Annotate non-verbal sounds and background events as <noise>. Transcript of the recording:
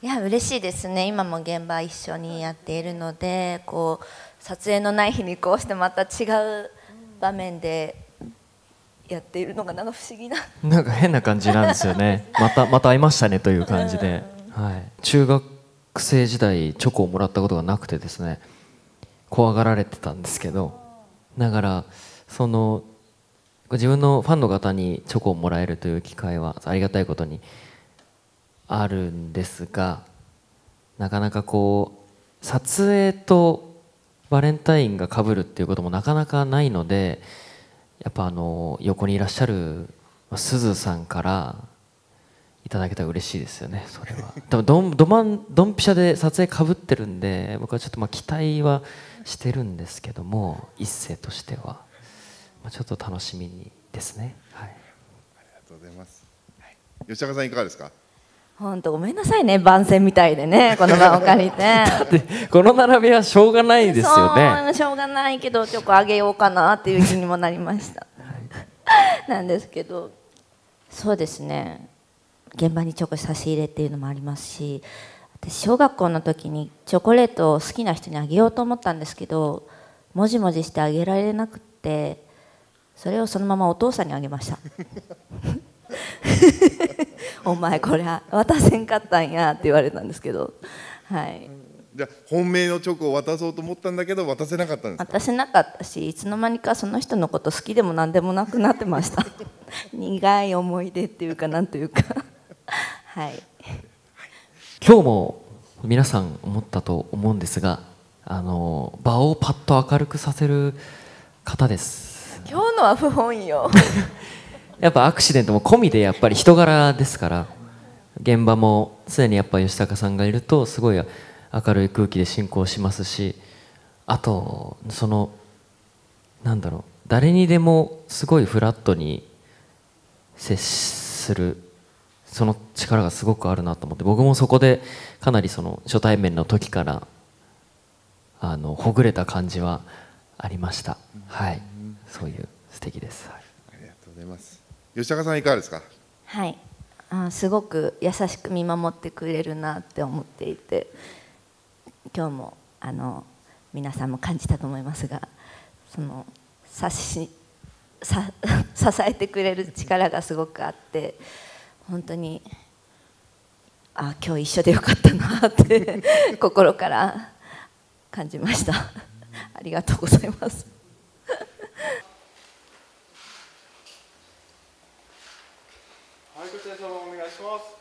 いや嬉しいですね。今も現場一緒にやっているのでこう撮影のない日にこうしてまた違う場面でやっているのがなんか不思議な。なんか変な感じなんですよね。<laughs> またまた会いましたねという感じで、はい、中学生時代チョコをもらったことがなくてですね怖がられてたんですけどだからその自分のファンの方にチョコをもらえるという機会はありがたいことにあるんですがなかなかこう撮影とバレンタインがかぶるっていうこともなかなかないのでやっぱあの横にいらっしゃるすずさんからいただけたら嬉しいですよねそれは。<laughs> 多分ドンドマンドンピシャで撮影かぶってるんで僕はちょっとまあ期待はしてるんですけども一世としては、まあ、ちょっと楽しみにですね。はい。ありがとうございます、はい、吉高さんいかがですか？本当ごめんなさいね番宣みたいでねこの場を借りて。<laughs> この並びはしょうがないですよね。そうしょうがないけどチョコあげようかなっていう気にもなりました。<laughs> なんですけど。そうですね。現場にチョコ差し入れっていうのもありますし私小学校の時にチョコレートを好きな人にあげようと思ったんですけどもじもじしてあげられなくってそれをそのままお父さんにあげました <laughs> お前これ渡せんかったんやって言われたんですけど。はい。じゃあ本命のチョコを渡そうと思ったんだけど渡せなかったんですか？渡せなかったしいつの間にかその人のこと好きでも何でもなくなってました。<laughs> 苦い思い出っていうかなんというか。はい。今日も皆さん思ったと思うんですがあの場をパッと明るくさせる方です。今日のは不本意よ <laughs> やっぱアクシデントも込みでやっぱり人柄ですから現場も常にやっぱ吉高さんがいるとすごい明るい空気で進行しますしあとそのなんだろう誰にでもすごいフラットに接するその力がすごくあるなと思って僕もそこでかなりその初対面の時からあのほぐれた感じはありました、はい。そういう素敵です、はい、ありがとうございます吉高さんいかがですか？はい。あすごく優しく見守ってくれるなって思っていて今日もあの皆さんも感じたと思いますがそのさしさ <laughs> 支えてくれる力がすごくあって本当にあ今日一緒でよかったなって心から感じました。ありがとうございます。お願いします。